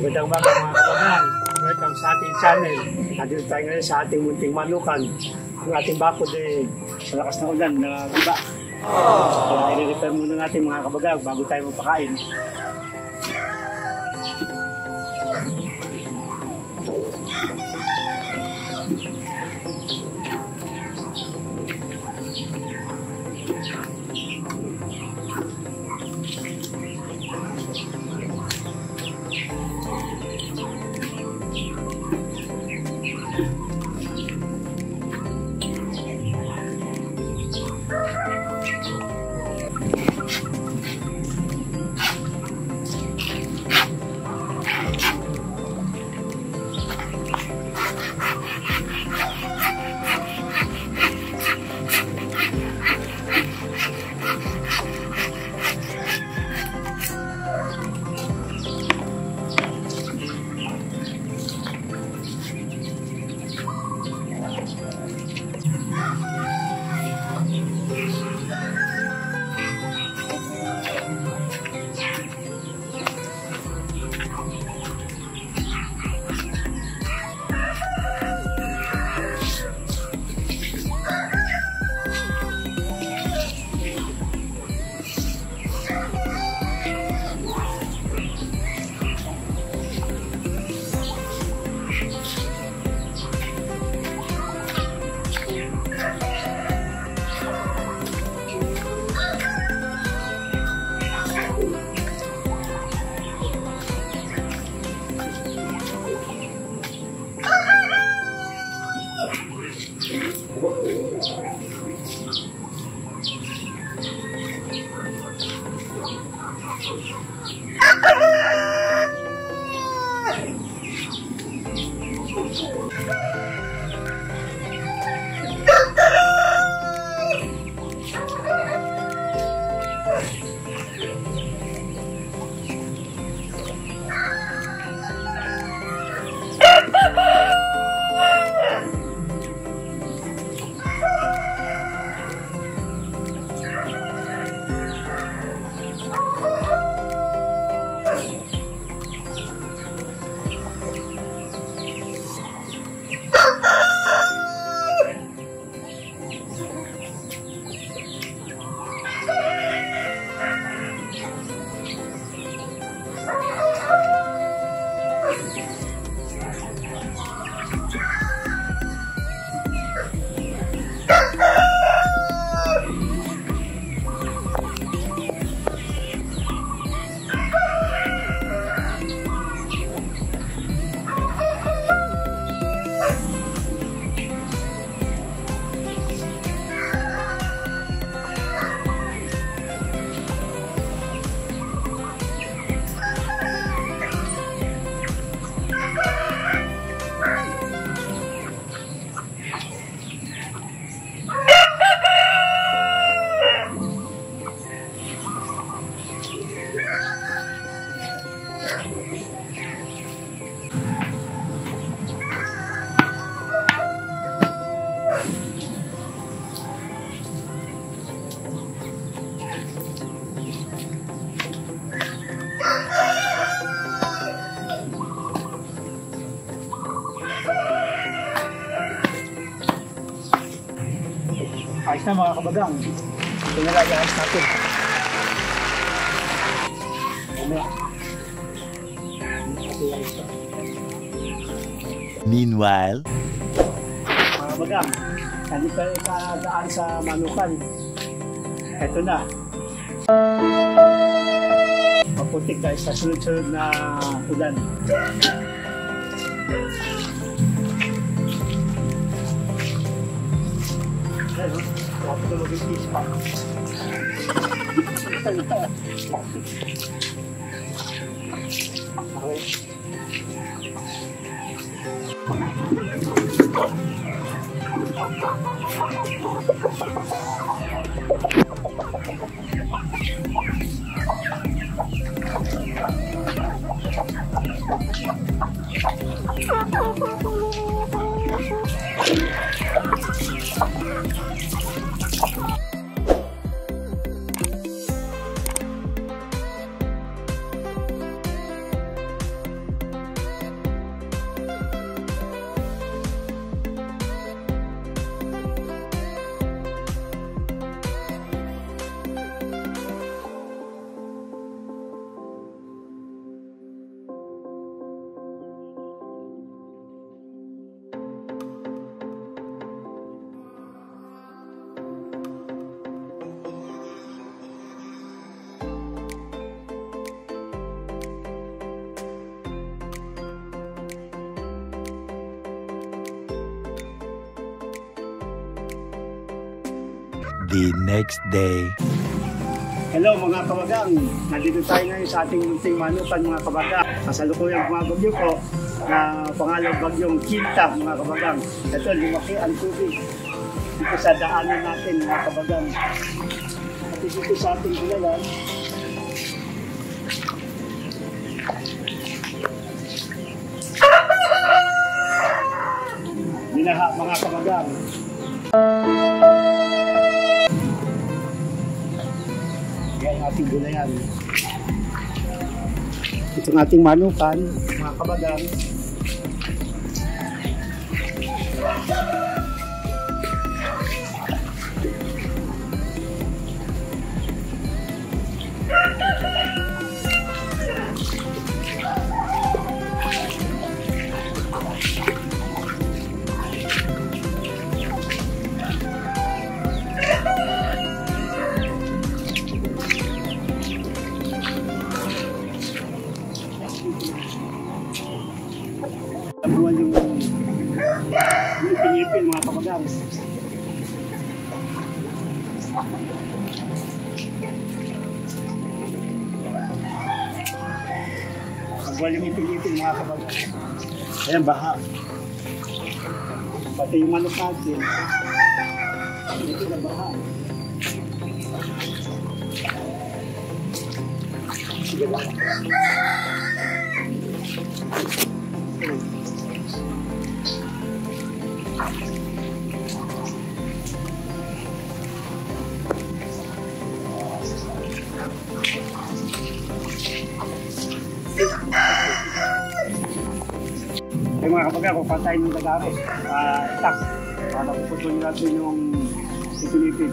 Magandang umaga mga kababayan. Welcome sa ating channel. Nandito tayo ngayon sa ating munting manukan. Ang ating bakod eh, malakas na ulan na iba. Kaya i-repair muna natin mga kababayan bago tayo magpakain. Ayos na mga kabagang. Ito na lang ayos natin. Meanwhile, Mga kabagang, nandito tayo sa daan sa Manukan. Ito na. Maputik tayo sa sunod-sunod na ulan. Ayun, tapos Oh, my God. Next day. Hello mga kabagang, nandito tayo ngayon sa ating munting manukan mga kabagang. Kasalukuyang mga bagyo po na pangalang bagyong Kinta mga kabagang. Ito, lumaki ang tubig dito sa daanan natin mga kabagang. At dito sa ating gulayan, Binaha mga kabagang. Ang ating gulayan. Ito ang ating manukan, mga kabagang. Tabuan Tabuan yung ipinipil mga kabagang. Ayan, baha. Pati yung manok natin. Ito na baha. Sige ba? Ay mga kapag ako, patayin ng tagaro. Ah, tak. Para puputol natin yung ipinipid.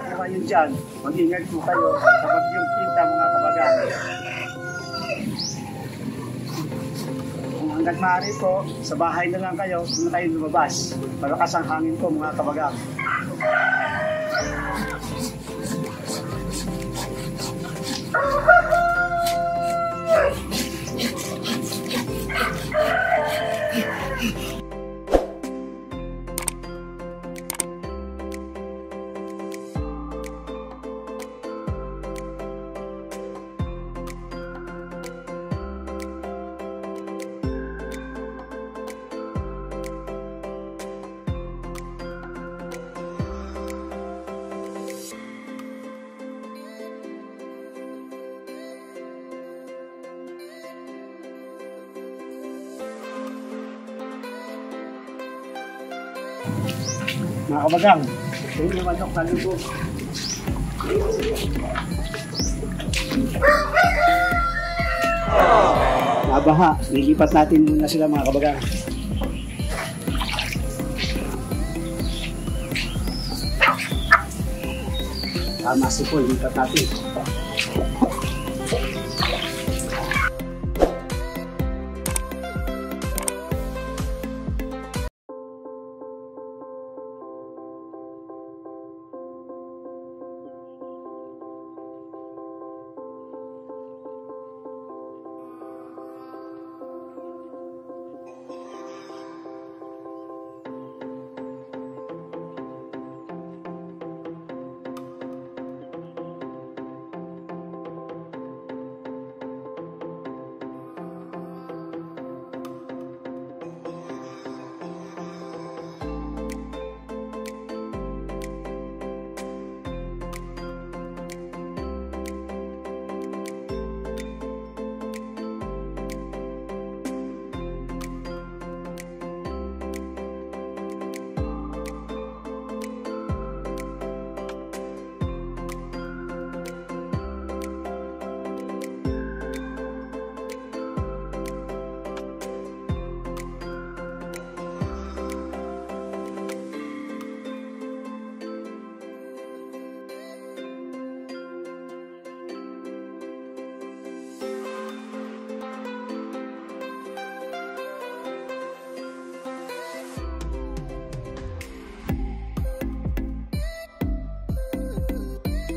Po kayo dyan. Mag-ingat po kayo sa bagyong tinta mga kabagang. Kung hanggat maaari po, sa bahay na lang kayo, kung kayo lumabas. Malakas ang hangin po mga kabagang. Mga kabagang, ito yung manok na lugo. Nabaha, nilipat natin muna sila mga kabagang. Tama si Paul, lipat natin.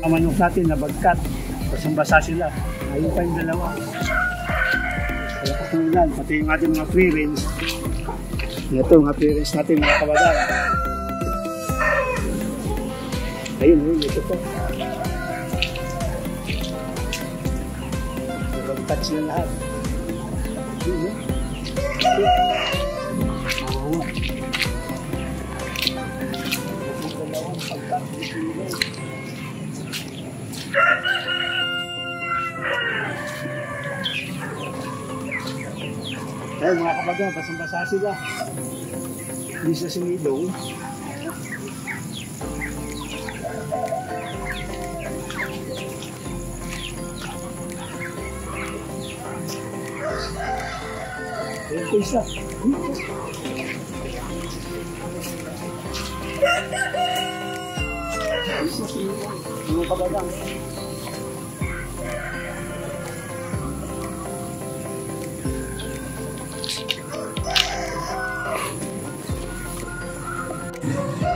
Manok natin nabagkat. Basang-basa sila. Ayun pa yung dalawa. Malakas ng ulan. Pati yung ating mga free range. Ito, mga free range natin mga kabagan. Ayun, ayun, ito po. Nabagkat sila lahat. Ayun, eh. Pagkat. Ayun mga kabaga, basang-basa sila. Hindi sa sinilong. Ayun po isa. Isa sinilong. Mga kabaga.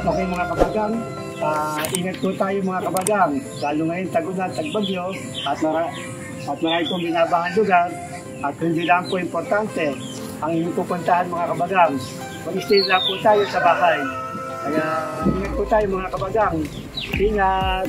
Okay mga kabagang, ah, ingat po tayo mga kabagang. Lalo ngayon tagunan, tagbagyo, at, mara at marami pong binabahan lugar. At hindi lang po importante ang inyong pupuntahan mga kabagang. Mag-stay lang po tayo sa bahay. Kaya ingat po tayo mga kabagang. Ingat!